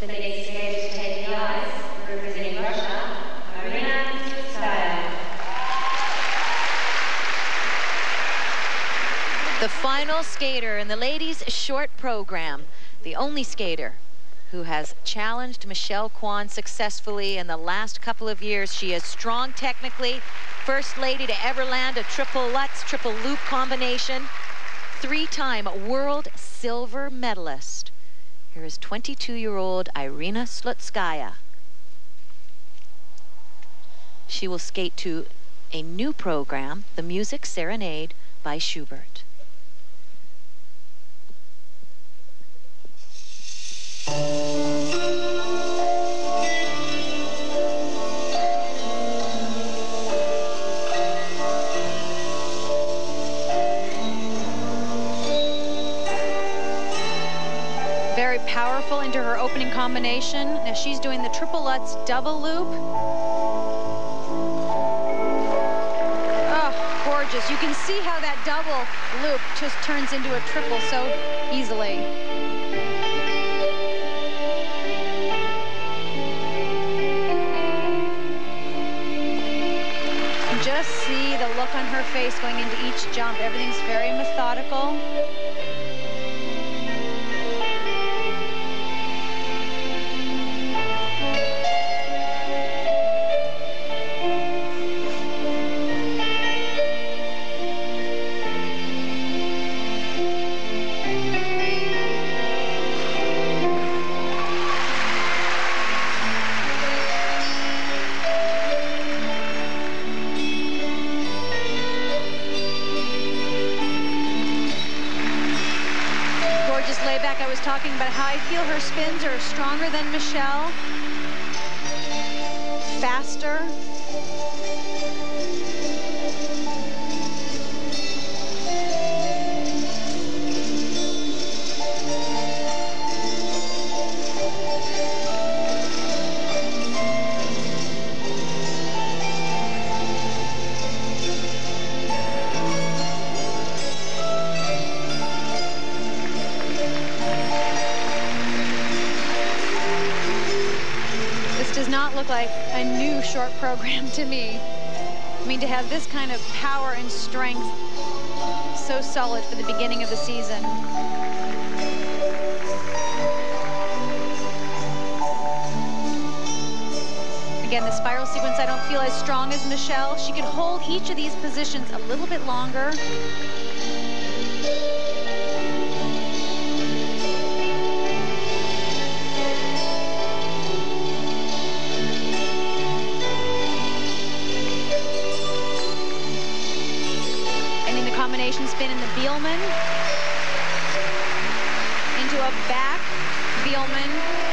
The next game to KPIs, representing Russia, Irina Slutskaya. The final skater in the ladies' short program, the only skater who has challenged Michelle Kwan successfully in the last couple of years. She is strong technically, first lady to ever land a triple Lutz, triple loop combination, three-time world silver medalist. Here is 22-year-old Irina Slutskaya. She will skate to a new program, the Music Serenade by Schubert. Very powerful into her opening combination. Now she's doing the triple Lutz double loop. Oh, gorgeous. You can see how that double loop just turns into a triple so easily. just see the look on her face going into each jump. Everything's very methodical. Layback, I was talking about how I feel her spins are stronger than Michelle, faster. Look like a new short program to me. I mean, to have this kind of power and strength so solid for the beginning of the season. Again, the spiral sequence I don't feel as strong as Michelle. She could hold each of these positions a little bit longer. Combination spin in the Biellmann. Into a back Biellmann